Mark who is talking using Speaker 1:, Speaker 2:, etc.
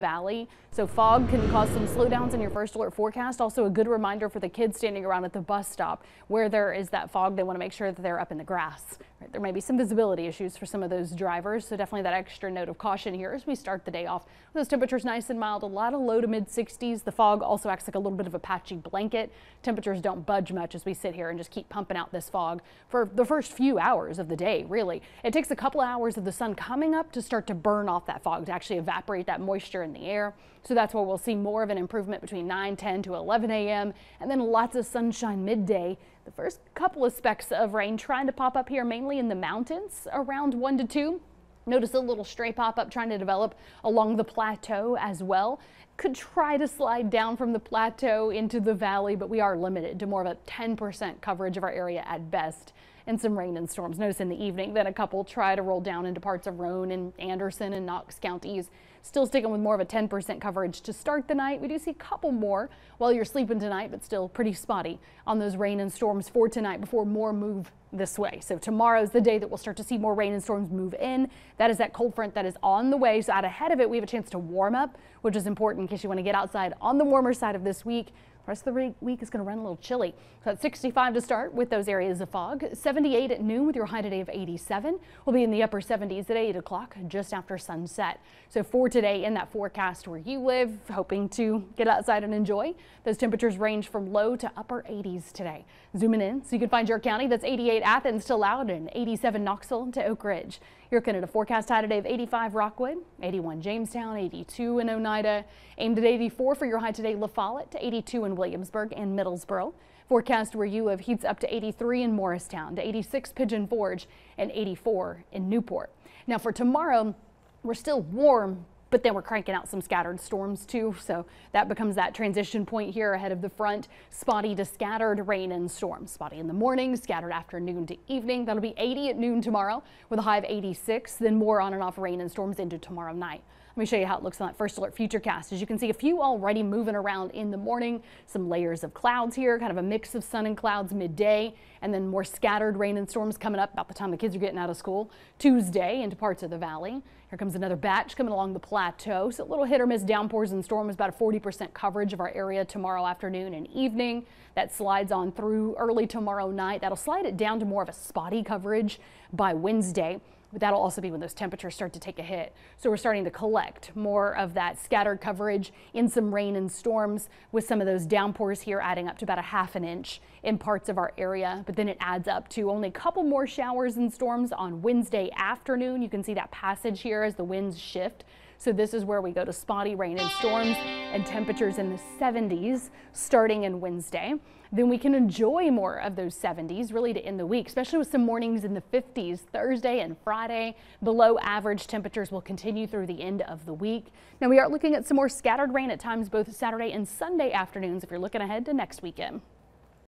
Speaker 1: Valley. So fog can cause some slowdowns in your first alert forecast. Also a good reminder for the kids standing around at the bus stop where there is that fog. They want to make sure that they're up in the grass. Right, there may be some visibility issues for some of those drivers. So definitely that extra note of caution here as we start the day off. Those temperatures nice and mild, a lot of low to mid 60s. The fog also acts like a little bit of a patchy blanket. Temperatures don't budge much as we sit here and just keep pumping out this fog for the first few hours of the day, really. It takes a couple of hours of the sun coming up to start to burn off that fog to actually evaporate that moisture in the air. So that's where we'll see more of an improvement between 9, 10 to 11 a.m. and then lots of sunshine midday. The first couple of specks of rain trying to pop up here mainly in the mountains around 1 to 2. Notice a little stray pop up trying to develop along the plateau as well. Could try to slide down from the plateau into the valley, but we are limited to more of a 10% coverage of our area at best and some rain and storms. Notice in the evening that a couple try to roll down into parts of Roane and Anderson and Knox counties. Still sticking with more of a 10% coverage to start the night. We do see a couple more while you're sleeping tonight, but still pretty spotty on those rain and storms for tonight before more move this way. So tomorrow's the day that we'll start to see more rain and storms move in. That is that cold front that is on the way. So out ahead of it, we have a chance to warm up, which is important in case you want to get outside on the warmer side of this week. Rest of the week is going to run a little chilly. So at 65 to start with those areas of fog. 78 at noon with your high today of 87. We'll be in the upper 70s at 8 o'clock just after sunset. So for today in that forecast where you live, hoping to get outside and enjoy. Those temperatures range from low to upper 80s today. Zooming in so you can find your county. That's 88 Athens to Loudon, 87 Knoxville to Oak Ridge. You're looking at a forecast high today of 85 Rockwood, 81 Jamestown, 82 in Oneida. Aimed at 84 for your high today LaFollette to 82 in Williamsburg and Middlesboro. Forecast where you live heats up to 83 in Morristown to 86 Pigeon Forge and 84 in Newport. Now for tomorrow, we're still warm, but then we're cranking out some scattered storms too. So that becomes that transition point here ahead of the front. Spotty to scattered rain and storms. Spotty in the morning, scattered afternoon to evening. That'll be 80 at noon tomorrow with a high of 86. Then more on and off rain and storms into tomorrow night. Let me show you how it looks on that first alert futurecast. As you can see, a few already moving around in the morning. Some layers of clouds here, kind of a mix of sun and clouds midday, and then more scattered rain and storms coming up about the time the kids are getting out of school. Tuesday into parts of the valley. Here comes another batch coming along the plateau. So a little hit or miss downpours and storms, about a 40% coverage of our area tomorrow afternoon and evening. That slides on through early tomorrow night. That'll slide it down to more of a spotty coverage by Wednesday. But that'll also be when those temperatures start to take a hit. So we're starting to collect more of that scattered coverage in some rain and storms with some of those downpours here adding up to about a half an inch in parts of our area. But then it adds up to only a couple more showers and storms on Wednesday afternoon. You can see that passage here as the winds shift. So this is where we go to spotty rain and storms and temperatures in the 70s starting in Wednesday. Then we can enjoy more of those 70s really to end the week, especially with some mornings in the 50s Thursday and Friday. Below average temperatures will continue through the end of the week. Now we are looking at some more scattered rain at times both Saturday and Sunday afternoons if you're looking ahead to next weekend.